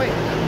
wait.